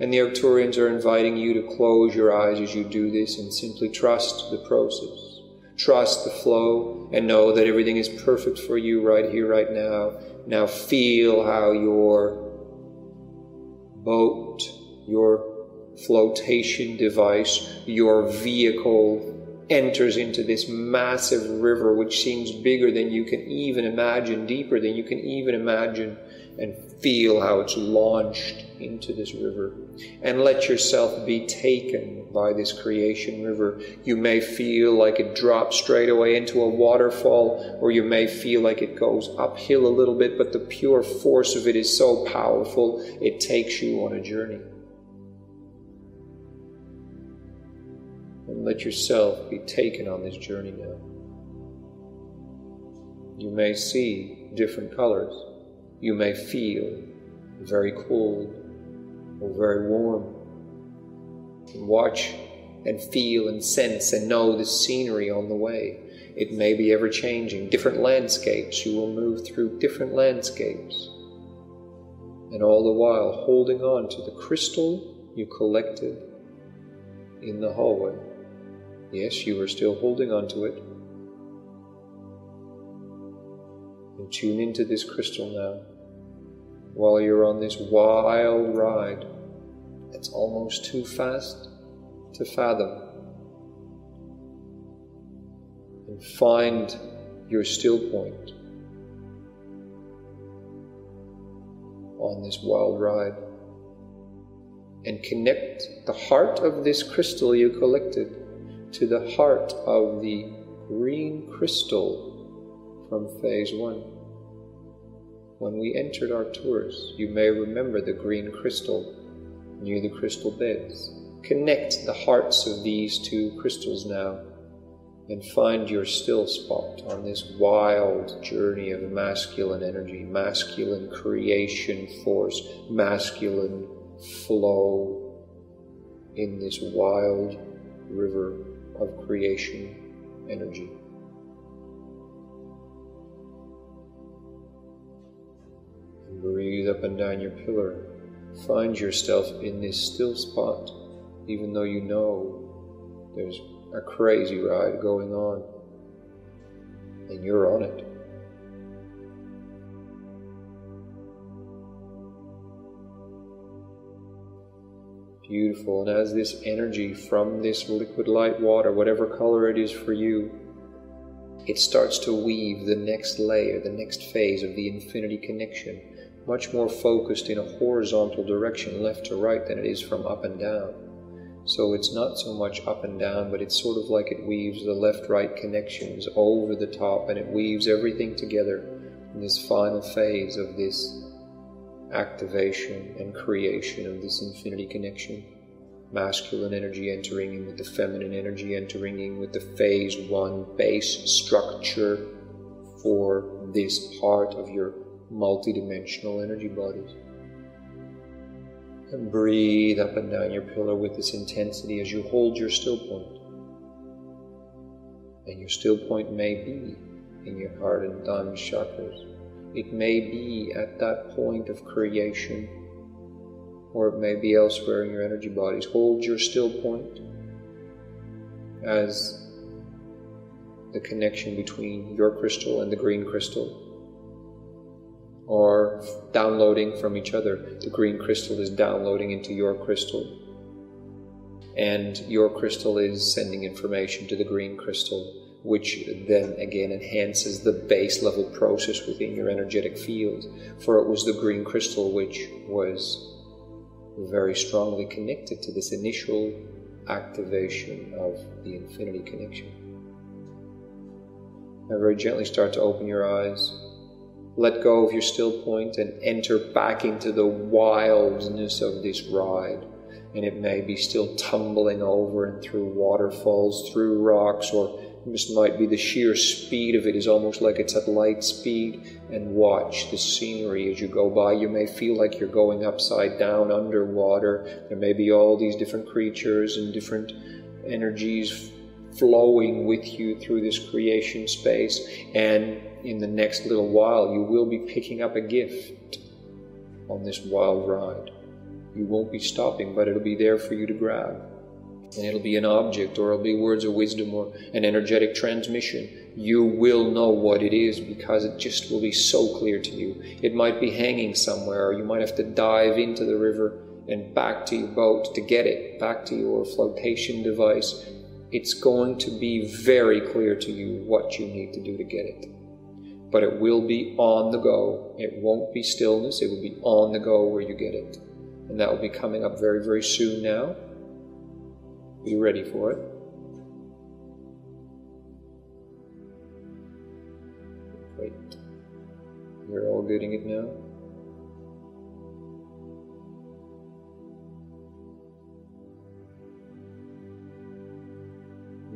And the Arcturians are inviting you to close your eyes as you do this and simply trust the process. Trust the flow and know that everything is perfect for you right here, right now. Now feel how your boat, your flotation device, your vehicle enters into this massive river which seems bigger than you can even imagine, deeper than you can even imagine, and feel how it's launched into this river. And let yourself be taken by this creation river. You may feel like it drops straight away into a waterfall, or you may feel like it goes uphill a little bit, but the pure force of it is so powerful, it takes you on a journey. And let yourself be taken on this journey now. You may see different colors. You may feel very cold or very warm and watch and feel and sense and know the scenery on the way. It may be ever changing, different landscapes. You will move through different landscapes. And all the while holding on to the crystal you collected in the hallway. Yes, you are still holding on to it. And tune into this crystal now while you're on this wild ride that's almost too fast to fathom. And find your still point on this wild ride and connect the heart of this crystal you collected to the heart of the green crystal from phase one. When we entered Arcturus, you may remember the green crystal near the crystal beds. Connect the hearts of these two crystals now and find your still spot on this wild journey of masculine energy, masculine creation force, masculine flow in this wild river of creation energy. And breathe up and down your pillar. Find yourself in this still spot, even though you know there's a crazy ride going on, and you're on it. Beautiful. And as this energy from this liquid light water, whatever color it is for you, it starts to weave the next layer, the next phase of the infinity connection, much more focused in a horizontal direction, left to right, than it is from up and down. So it's not so much up and down, but it's sort of like it weaves the left right connections over the top and it weaves everything together in this final phase of this activation and creation of this infinity connection. Masculine energy entering in with the feminine energy entering in with the phase one base structure for this part of your multidimensional energy bodies. And breathe up and down your pillar with this intensity as you hold your still point. And your still point may be in your heart and diamond chakras. It may be at that point of creation, or it may be elsewhere in your energy bodies. Hold your still point as the connection between your crystal and the green crystal or downloading from each other. The green crystal is downloading into your crystal, and your crystal is sending information to the green crystal, which then again enhances the base level process within your energetic field. For it was the green crystal which was very strongly connected to this initial activation of the infinity connection. Now, very gently start to open your eyes let go of your still point and enter back into the wildness of this ride. And it may be still tumbling over and through waterfalls, through rocks, or this might be the sheer speed of it is almost like it's at light speed. And watch the scenery as you go by. You may feel like you're going upside down underwater. There may be all these different creatures and different energies flowing with you through this creation space. And in the next little while, you will be picking up a gift on this wild ride. You won't be stopping, but it'll be there for you to grab. And it'll be an object, or it'll be words of wisdom, or an energetic transmission. You will know what it is because it just will be so clear to you. It might be hanging somewhere, or you might have to dive into the river and back to your boat to get it, back to your flotation device. It's going to be very clear to you what you need to do to get it but it will be on the go. It won't be stillness, it will be on the go where you get it. And that will be coming up very, very soon now. Be ready for it. Great. You're all getting it now?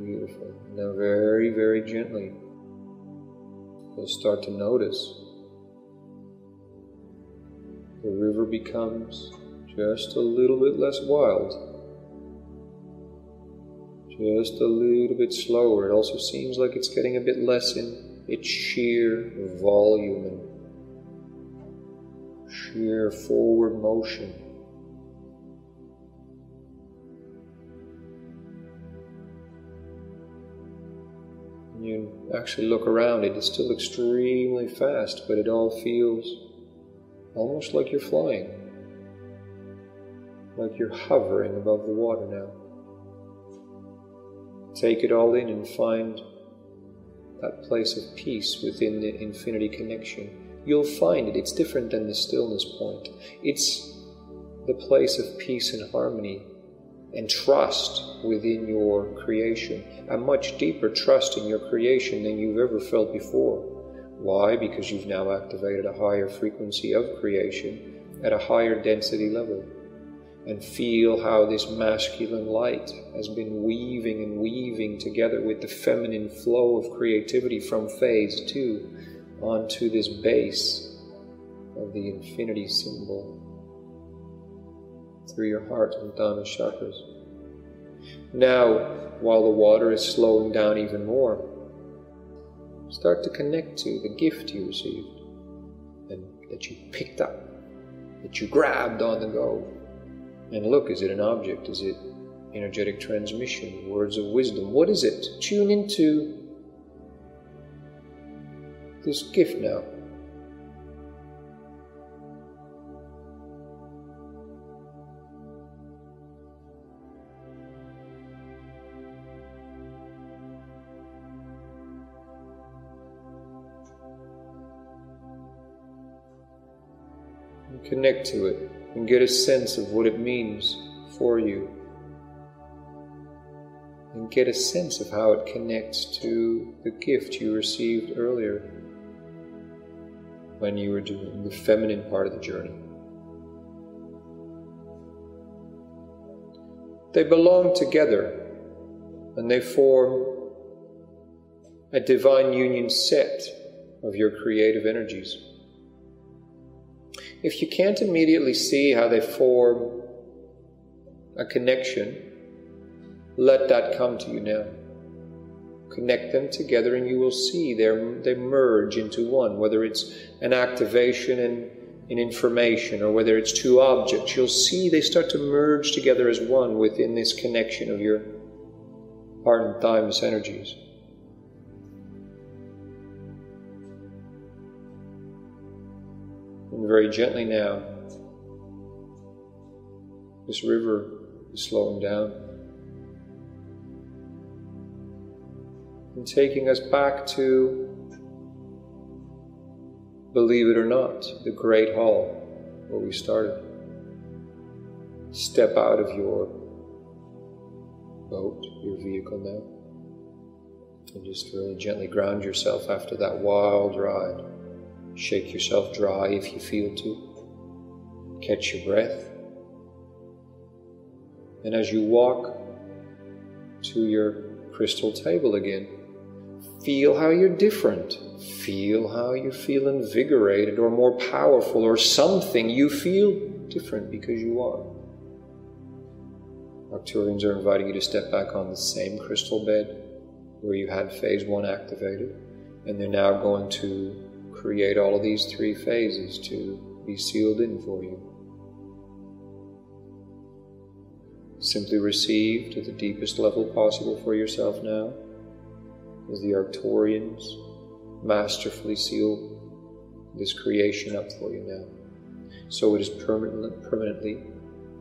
Beautiful. Now, very, very gently you'll start to notice the river becomes just a little bit less wild, just a little bit slower. It also seems like it's getting a bit less in its sheer volume and sheer forward motion. you actually look around, it is still extremely fast, but it all feels almost like you're flying, like you're hovering above the water now. Take it all in and find that place of peace within the infinity connection. You'll find it, it's different than the stillness point. It's the place of peace and harmony and trust within your creation, a much deeper trust in your creation than you've ever felt before. Why? Because you've now activated a higher frequency of creation at a higher density level. And feel how this masculine light has been weaving and weaving together with the feminine flow of creativity from phase two onto this base of the infinity symbol through your heart and dana chakras. Now, while the water is slowing down even more, start to connect to the gift you received and that you picked up, that you grabbed on the go. And look, is it an object? Is it energetic transmission, words of wisdom? What is it? Tune into this gift now. connect to it and get a sense of what it means for you. And get a sense of how it connects to the gift you received earlier when you were doing the feminine part of the journey. They belong together and they form a divine union set of your creative energies. If you can't immediately see how they form a connection, let that come to you now. Connect them together and you will see they merge into one, whether it's an activation in, in information or whether it's two objects. You'll see they start to merge together as one within this connection of your heart and thymus energies. And very gently now, this river is slowing down and taking us back to, believe it or not, the Great Hall where we started. Step out of your boat, your vehicle now, and just really gently ground yourself after that wild ride. Shake yourself dry if you feel to. Catch your breath. And as you walk to your crystal table again, feel how you're different. Feel how you feel invigorated or more powerful or something. You feel different because you are. Arcturians are inviting you to step back on the same crystal bed where you had phase one activated, and they're now going to create all of these three phases to be sealed in for you. Simply receive to the deepest level possible for yourself now as the Arcturians masterfully seal this creation up for you now. So it is permanently, permanently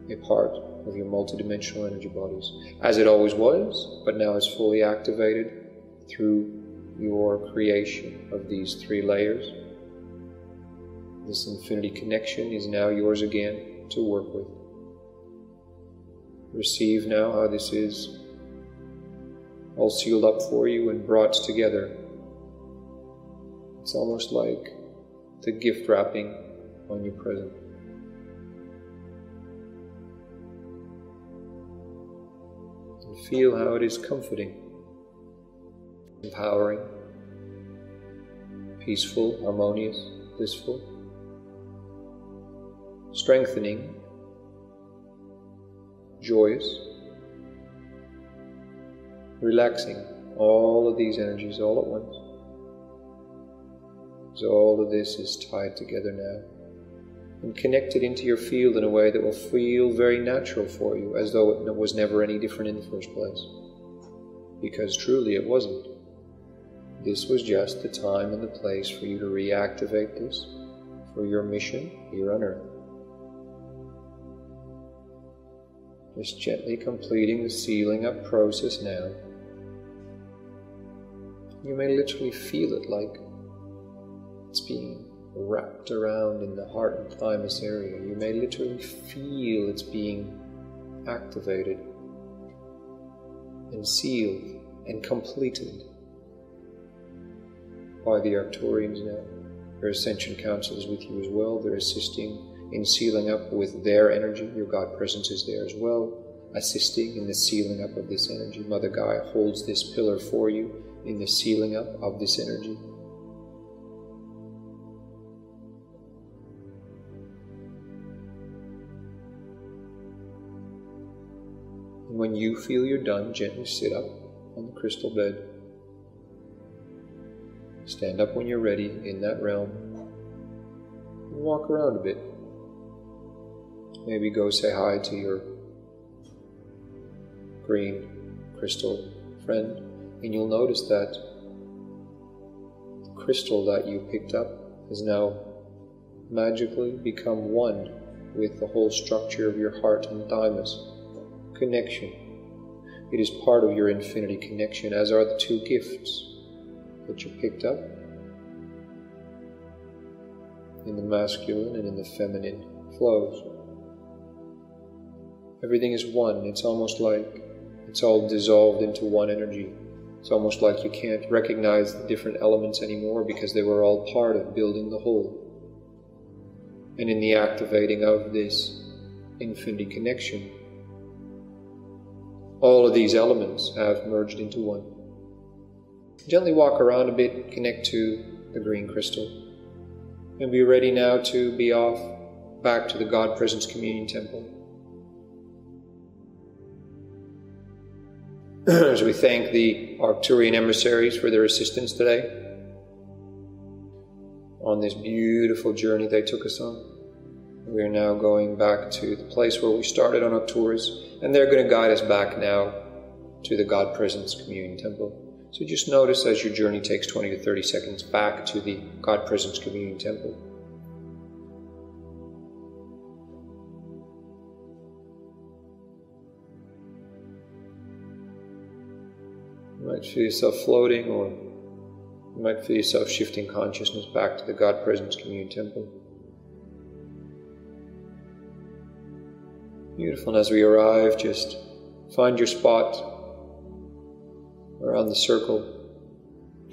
a part of your multidimensional energy bodies, as it always was, but now is fully activated through your creation of these three layers. This infinity connection is now yours again to work with. Receive now how this is all sealed up for you and brought together. It's almost like the gift wrapping on your present. And feel how it is comforting empowering, peaceful, harmonious, blissful, strengthening, joyous, relaxing all of these energies all at once. So all of this is tied together now and connected into your field in a way that will feel very natural for you, as though it was never any different in the first place. Because truly it wasn't. This was just the time and the place for you to reactivate this for your mission here on earth. Just gently completing the sealing up process now. You may literally feel it like it's being wrapped around in the heart and thymus area. You may literally feel it's being activated and sealed and completed by the Arcturians now. Your Ascension Council is with you as well. They're assisting in sealing up with their energy. Your God presence is there as well, assisting in the sealing up of this energy. Mother Gaia holds this pillar for you in the sealing up of this energy. And when you feel you're done, gently sit up on the crystal bed. Stand up when you're ready in that realm. And walk around a bit. Maybe go say hi to your green crystal friend, and you'll notice that the crystal that you picked up has now magically become one with the whole structure of your heart and thymus connection. It is part of your infinity connection, as are the two gifts that you picked up in the masculine and in the feminine flows. Everything is one. It's almost like it's all dissolved into one energy. It's almost like you can't recognize the different elements anymore because they were all part of building the whole. And in the activating of this infinity connection, all of these elements have merged into one. Gently walk around a bit, connect to the green crystal, and be ready now to be off back to the God Presence Communion Temple. As we thank the Arcturian emissaries for their assistance today on this beautiful journey they took us on. We are now going back to the place where we started on Arcturus and they're going to guide us back now to the God Presence Communion Temple. So just notice as your journey takes 20 to 30 seconds back to the God Presence Communion Temple. You might feel yourself floating, or you might feel yourself shifting consciousness back to the God Presence Communion Temple. Beautiful. And as we arrive, just find your spot around the circle.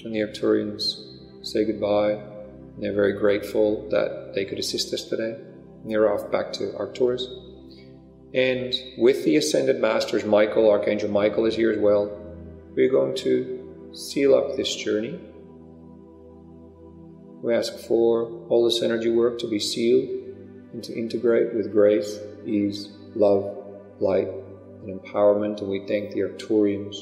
And the Arcturians say goodbye. And they're very grateful that they could assist us today. And they're off back to Arcturus. And with the Ascended Masters, Michael, Archangel Michael is here as well. We're going to seal up this journey. We ask for all this energy work to be sealed and to integrate with grace, ease, love, light, and empowerment, and we thank the Arcturians,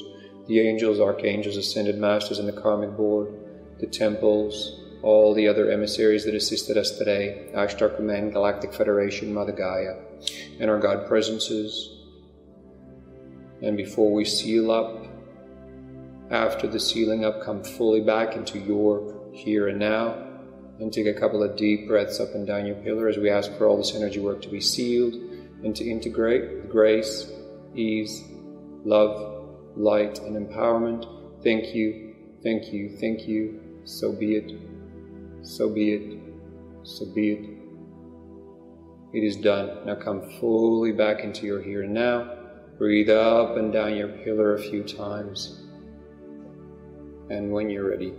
the angels, archangels, ascended masters, and the karmic board, the temples, all the other emissaries that assisted us today, Ashtar Command, Galactic Federation, Mother Gaia, and our God presences. And before we seal up, after the sealing up, come fully back into your here and now, and take a couple of deep breaths up and down your pillar as we ask for all this energy work to be sealed and to integrate grace, ease, love, light, and empowerment. Thank you, thank you, thank you. So be it, so be it, so be it. It is done. Now come fully back into your here and now. Breathe up and down your pillar a few times. And when you're ready,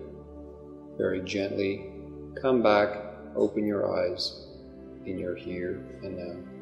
very gently come back, open your eyes in your here and now.